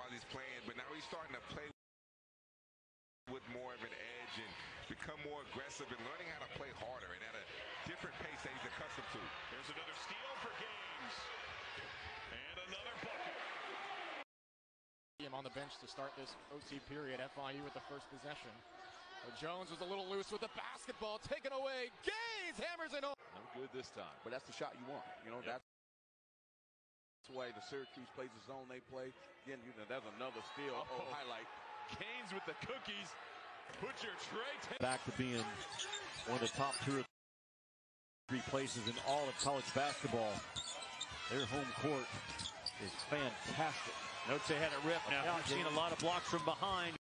while he's playing, but now he's starting to play with more of an edge and become more aggressive and learning how to play harder and at a different pace that he's accustomed to. There's another steal for Gaines. And another bucket. Him on the bench to start this OT period. FIU with the first possession. But Jones was a little loose with the basketball taken away. Gaines hammers it home. No good this time. But that's the shot you want. You know, Yep. that's that's why the Syracuse plays the zone they play. Again, you know, that's another steal. Oh, Oh. highlight. Gaines with the cookies. Put your tray. ta- back to being one of the top two or three places in all of college basketball. Their home court is fantastic. Notes they had a rip. Now we've seen a lot of blocks from behind.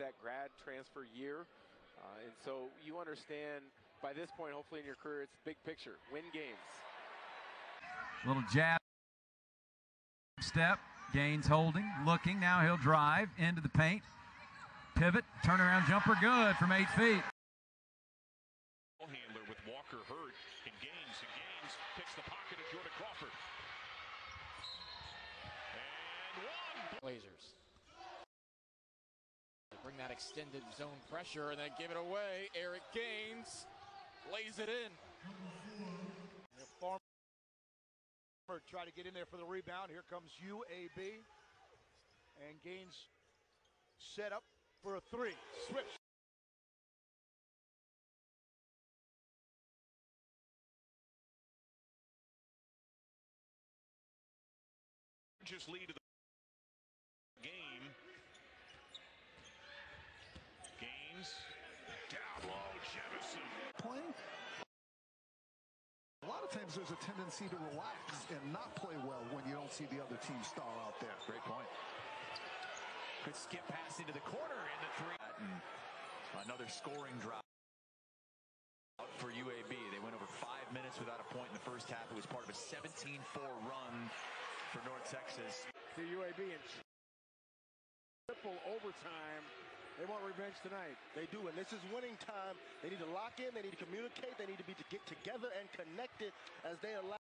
That grad transfer year. Uh, and so you understand by this point, hopefully in your career, it's big picture. Win games. Little jab step. Gaines holding, looking. Now he'll drive into the paint. Pivot, turnaround jumper, good from eight feet. Handler with Walker hurt and Gaines. And Gaines picks the pocket of Jordan Crawford. And one. Blazers. They bring that extended zone pressure and then give it away. Eric Gaines lays it in. Farmer try to get in there for the rebound. Here comes UAB. And Gaines set up for a three. Switch. Just lead of the game. Gaines. Down low, Jefferson. playing. A lot of times there's a tendency to relax and not play well when you don't see the other team star out there. Great point. Good skip pass into the corner and the three. Another scoring drop for UAB. They went over five minutes without a point in the first half. It was part of a 17-4 run for North Texas. The UAB in triple overtime. They want revenge tonight. They do, and this is winning time. They need to lock in. They need to communicate. They need to be to get together and connected as they allow.